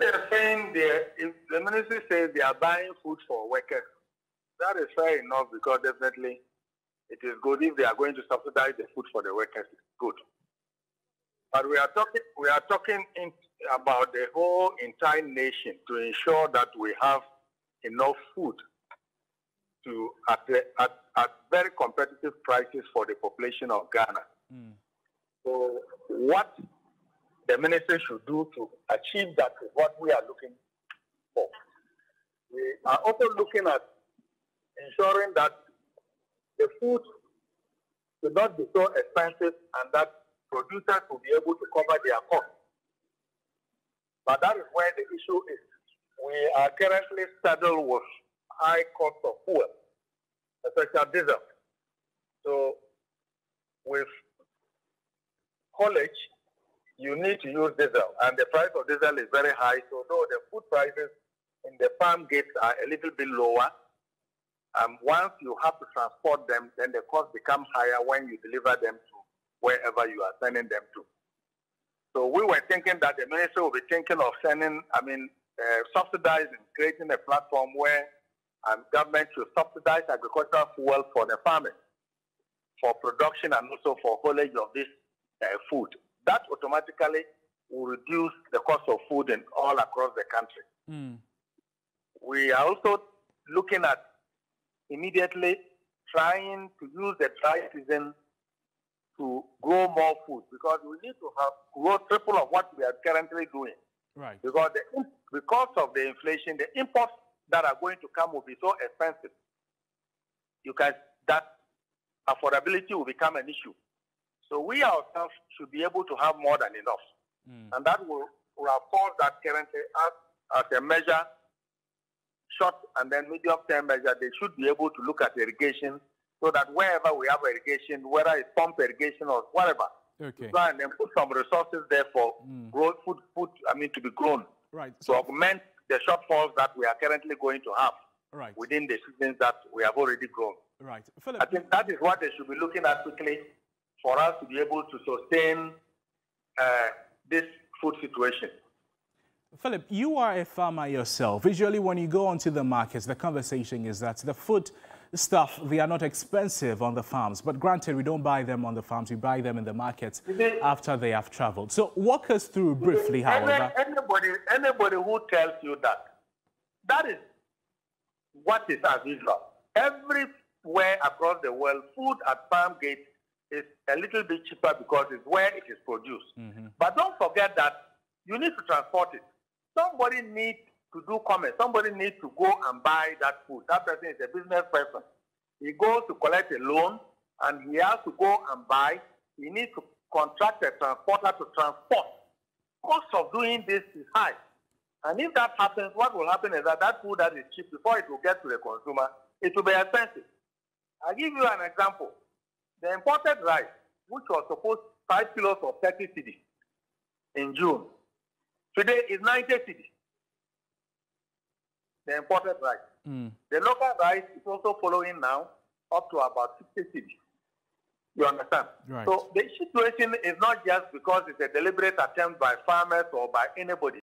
They're saying they're, if the ministry says they are buying food for workers. That is fair enough because definitely it is good if they are going to subsidize the food for the workers. It's good. But we are talking we are talking in, about the whole entire nation to ensure that we have enough food to at, the, at, at very competitive prices for the population of Ghana. Mm. So what the ministry should do to achieve that is what we are looking for. We are also looking at ensuring that the food should not be so expensive and that producers will be able to cover their costs. But that is where the issue is. We are currently saddled with high cost of fuel, especially diesel. So with college, you need to use diesel, and the price of diesel is very high. So though the food prices in the farm gates are a little bit lower, um, once you have to transport them, then the cost becomes higher when you deliver them to wherever you are sending them to. So we were thinking that the ministry will be thinking of sending, I mean, uh, subsidizing, creating a platform where um, government should subsidize agricultural fuel for the farmers, for production and also for haulage of this uh, food. That automatically will reduce the cost of food in all across the country. Mm. We are also looking at immediately trying to use the dry season to grow more food because we need to have grow triple of what we are currently doing. Right. Because the, because of the inflation, the imports that are going to come will be so expensive. You can that affordability will become an issue. So we ourselves should be able to have more than enough. Mm. And that will, will that currently as, as a measure short and then medium term measure, they should be able to look at irrigation so that wherever we have irrigation, whether it's pump irrigation or whatever, okay. try and then put some resources there for mm. growth, food, food, I mean, to be grown. Right. To augment the shortfalls that we are currently going to have right. within the seasons that we have already grown. Right. Philip, I think that is what they should be looking at quickly for us to be able to sustain uh, this food situation. Philip, you are a farmer yourself. Usually when you go onto the markets, the conversation is that the food stuff, they are not expensive on the farms. But granted, we don't buy them on the farms. We buy them in the markets after they have traveled. So walk us through briefly, however. Anybody, anybody who tells you that, that is what is as usual. Everywhere across the world, food at farm gates is a little bit cheaper because it's where it is produced. Mm -hmm. But don't forget that you need to transport it. Somebody needs to do commerce. Somebody needs to go and buy that food. That person is a business person. He goes to collect a loan and he has to go and buy. He needs to contract a transporter to transport. Cost of doing this is high. And if that happens, what will happen is that that food that is cheap, before it will get to the consumer, it will be expensive. I'll give you an example. The imported rice, which was supposed 5 kilos of 30 cedis in June, today is 90 cedis. The imported rice. Mm. The local rice is also following now up to about 60 cedis. You understand? Right. So the situation is not just because it's a deliberate attempt by farmers or by anybody.